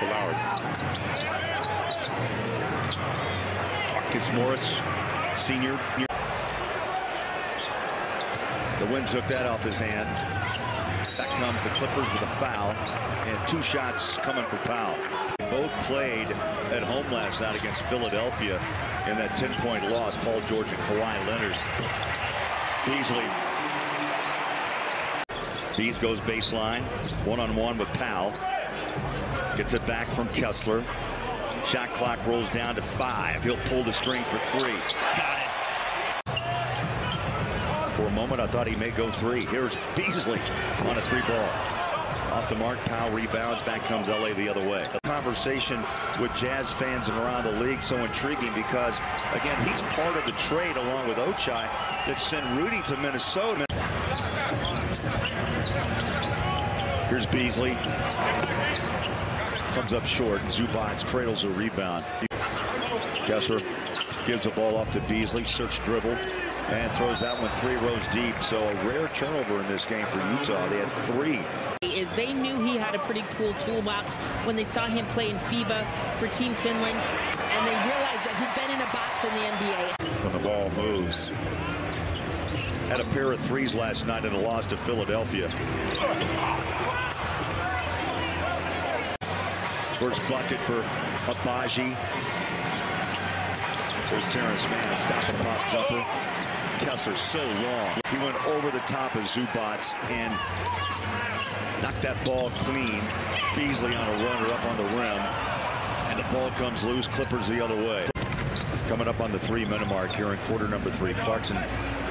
Ballard. Morris, senior. The wind took that off his hand. Back comes the Clippers with a foul. And two shots coming for Powell. Both played at home last night against Philadelphia in that 10-point loss. Paul George and Kawhi Leonard. Beasley. Bees goes baseline. One-on-one with Powell. Gets it back from Kessler. Shot clock rolls down to five. He'll pull the string for three. Got it. For a moment, I thought he may go three. Here's Beasley on a three ball. Off the mark, Powell rebounds. Back comes LA the other way. A conversation with Jazz fans and around the league so intriguing because, again, he's part of the trade along with Ochai that sent Rudy to Minnesota. Here's Beasley. Comes up short. Zubac cradles a rebound. Kessler gives the ball off to Beasley. Search dribble. And throws that one three rows deep. So a rare turnover in this game for Utah. They had three. Is they knew he had a pretty cool toolbox when they saw him play in FIBA for Team Finland. And they realized that he'd been in a box in the NBA. When the ball moves. Had a pair of threes last night in a loss to Philadelphia. First bucket for Agbaji. There's Terance Mann, stop and pop jumper. Kessler so long. He went over the top of Zubac and knocked that ball clean. Beasley on a runner up on the rim. And the ball comes loose. Clippers the other way. Coming up on the three-minute mark here in quarter number three. Clarkson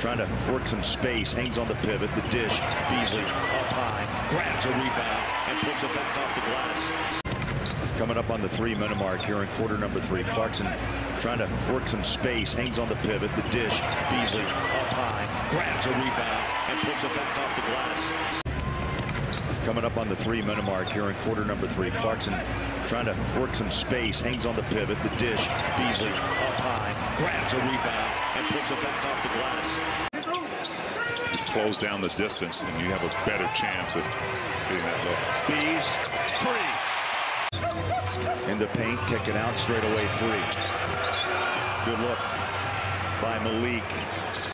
trying to work some space. Hangs on the pivot. The dish. Beasley up high. Grabs a rebound and puts it back off the glass. Coming up on the three-minute mark here in quarter number three. Clarkson trying to work some space. Hangs on the pivot. The dish. Beasley up high. Grabs a rebound and puts it back off the glass. Coming up on the three-minute mark here in quarter number three. Clarkson trying to work some space. Hangs on the pivot. The dish. Beasley up high. Grabs a rebound and puts it back off the glass. You close down the distance and you have a better chance of getting that look. Bees free. In the paint, kicking out straight away three. Good look by Malik.